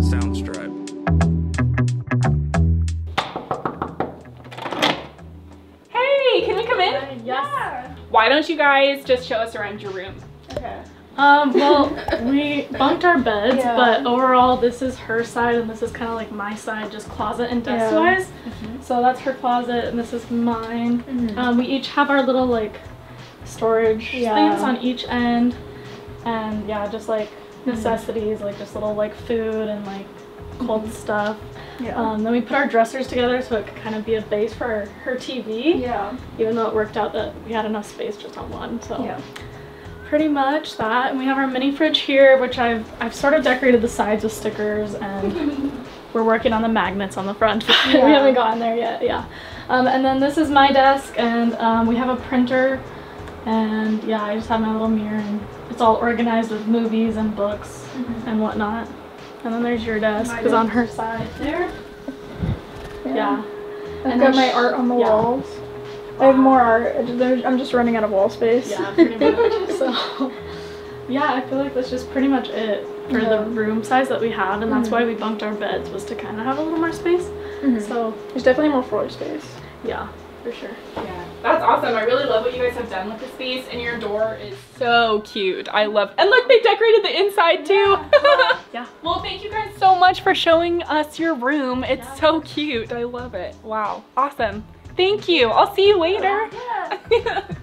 Soundstripe. Hey, can we come in? Yes. Why don't you guys just show us around your room? Okay. Um, well, we bunked our beds, Yeah. but overall, this is her side, and this is kind of like my side, just closet and desk Yeah. wise. So that's her closet, and this is mine. Mhm. Um, we each have our little like storage Yeah. things on each end, and yeah, just like necessities, like just little like food and like cold stuff. Yeah. Um, then we put our dressers together so it could kind of be a base for her, her TV. yeah. Even though it worked out that we had enough space just on one, so Yeah. pretty much that. And we have our mini fridge here, which I've I've sort of decorated the sides with stickers, and we're working on the magnets on the front. Yeah. we haven't gotten there yet. Yeah. Um, and then this is my desk, and um, we have a printer, and yeah, I just have my little mirror, and it's all organized with movies and books and whatnot. And then there's your desk, My because on her side there. Yeah. I've And got then my art on the yeah. walls. I have more art. I just- there's- I'm just running out of wall space. Yeah, pretty much. so, yeah, I feel like that's just pretty much it for the room size that we had, and that's Mhm. why we bunked our beds was to kind of have a little more space. Mhm. So, There's definitely more floor space. yeah, for sure. Yeah, that's awesome. I really love what you guys have done with the space, and your door is so cute. I love, and look, they decorated the inside too. Yeah. Well, thank you guys so much for showing us your room. It's so cute. I love it. Wow, awesome. Thank you. I'll see you later.